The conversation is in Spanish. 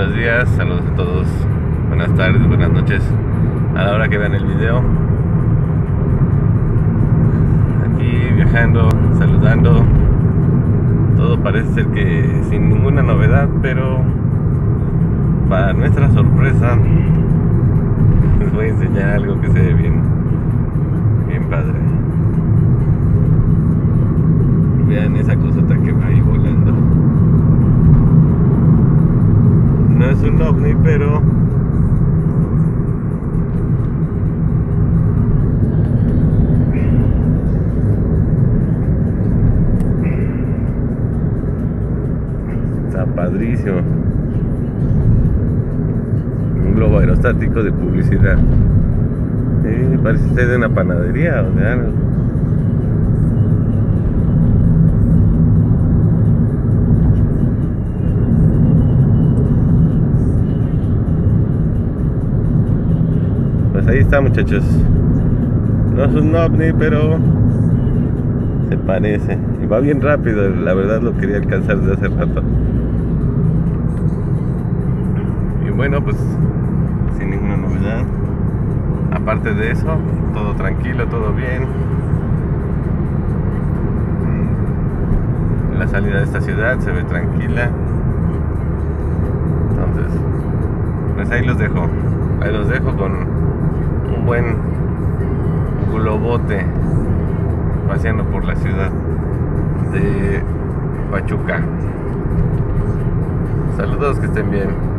Buenos días, saludos a todos. Buenas tardes, buenas noches. A la hora que vean el video. Aquí viajando, saludando. Todo parece ser que sin ninguna novedad, pero para nuestra sorpresa les voy a enseñar algo que se ve bien, bien padre. Vean esa cosota que va ahí volando. No es un ovni, pero está padrísimo. Un globo aerostático de publicidad. Eh, parece ser de una panadería o de algo. Pues ahí está muchachos. No es un ovni, pero se parece. Y va bien rápido, la verdad lo quería alcanzar desde hace rato. Y bueno, pues sin ninguna novedad. Aparte de eso, todo tranquilo, todo bien. La salida de esta ciudad se ve tranquila. Entonces, pues ahí los dejo. Ahí los dejo con buen globote paseando por la ciudad de Pachuca. Saludos, que estén bien.